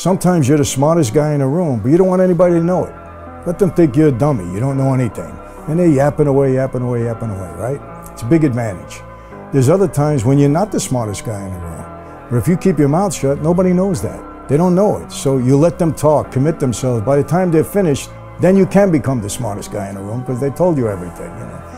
Sometimes you're the smartest guy in the room, but you don't want anybody to know it. Let them think you're a dummy, you don't know anything. And they're yapping away, yapping away, yapping away, right? It's a big advantage. There's other times when you're not the smartest guy in the room. But if you keep your mouth shut, nobody knows that. They don't know it. So you let them talk, commit themselves. By the time they're finished, then you can become the smartest guy in the room because they told you everything. You know?